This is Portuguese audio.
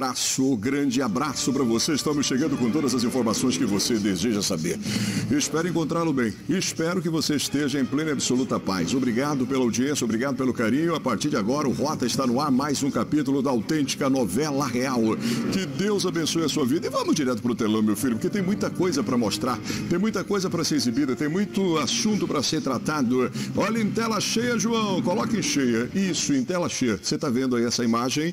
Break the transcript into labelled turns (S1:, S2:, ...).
S1: abraço, grande abraço para você. Estamos chegando com todas as informações que você deseja saber. Espero encontrá-lo bem. Espero que você esteja em plena e absoluta paz. Obrigado pela audiência, obrigado pelo carinho. A partir de agora, o Rota está no ar, mais um capítulo da autêntica novela real. Que Deus abençoe a sua vida. E vamos direto para o telão, meu filho, porque tem muita coisa para mostrar, tem muita coisa para ser exibida, tem muito assunto para ser tratado. Olha em tela cheia, João. Coloque em cheia. Isso, em tela cheia. Você está vendo aí essa imagem?